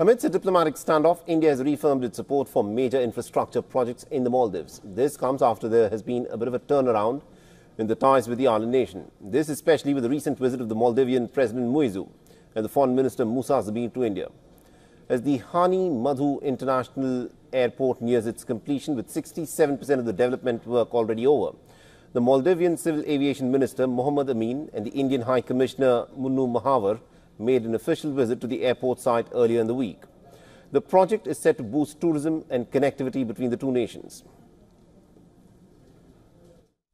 Amidst a diplomatic standoff, India has reaffirmed its support for major infrastructure projects in the Maldives. This comes after there has been a bit of a turnaround in the ties with the island nation. This especially with the recent visit of the Maldivian President Muizzu and the Foreign Minister Musa Zameer to India. As the Hani Madhu International Airport nears its completion with 67% of the development work already over, the Maldivian Civil Aviation Minister Mohamed Ameen and the Indian High Commissioner Munu Mahawar made an official visit to the airport site earlier in the week. The project is set to boost tourism and connectivity between the two nations.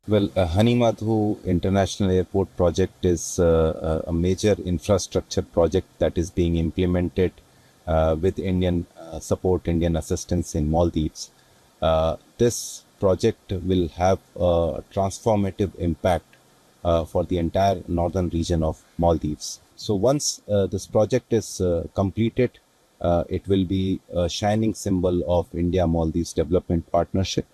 Well, uh, Hanimaadhoo International Airport project is uh, a major infrastructure project that is being implemented uh, with Indian uh, support, Indian assistance in Maldives. Uh, this project will have a transformative impact uh, for the entire northern region of Maldives. So once uh, this project is uh, completed, uh, it will be a shining symbol of India-Maldives development partnership.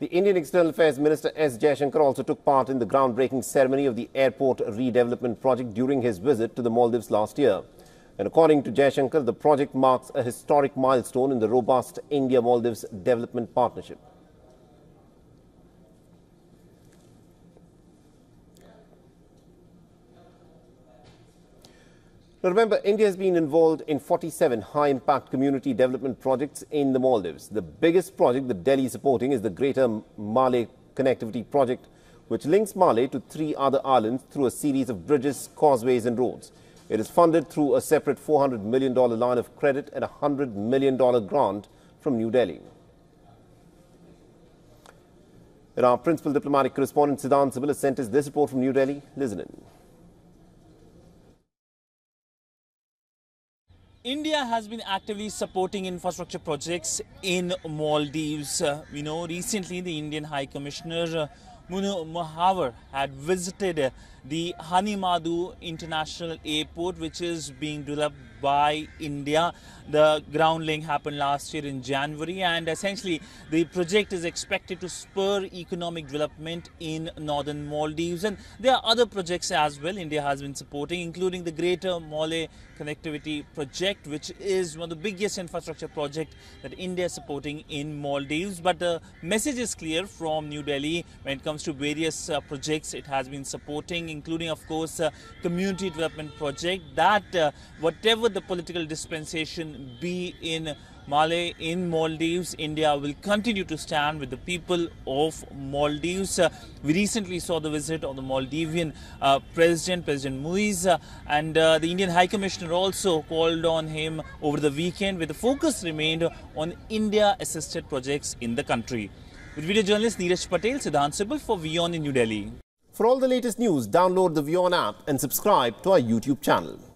The Indian External Affairs Minister S. Jaishankar also took part in the groundbreaking ceremony of the airport redevelopment project during his visit to the Maldives last year. And according to Jaishankar, the project marks a historic milestone in the robust India-Maldives development partnership. Now remember, India has been involved in 47 high-impact community development projects in the Maldives. The biggest project that Delhi is supporting is the Greater Malé Connectivity Project, which links Malé to three other islands through a series of bridges, causeways and roads. It is funded through a separate $400 million line of credit and a $100 million grant from New Delhi. And our principal diplomatic correspondent Siddhant Sibal has sent us this report from New Delhi. Listen in. India has been actively supporting infrastructure projects in Maldives. Uh, know, recently the Indian High Commissioner uh, Munu Mahawar had visited the Hanimaadhoo International Airport, which is being developed by India. The ground link happened last year in January, and essentially the project is expected to spur economic development in northern Maldives. And there are other projects as well India has been supporting, including the Greater Malé Connectivity Project, which is one of the biggest infrastructure projects that India is supporting in Maldives. But the message is clear from New Delhi when it comes to various uh, projects it has been supporting including of course uh, community development project that uh, whatever the political dispensation be in Malé in Maldives, India will continue to stand with the people of Maldives. Uh, we recently saw the visit of the Maldivian uh, President, President Muiz, uh, and the Indian High Commissioner also called on him over the weekend, where the focus remained on India-assisted projects in the country. With video journalist Neeraj Patel, Siddhant Sibal for WION in New Delhi. For all the latest news, download the WION app and subscribe to our YouTube channel.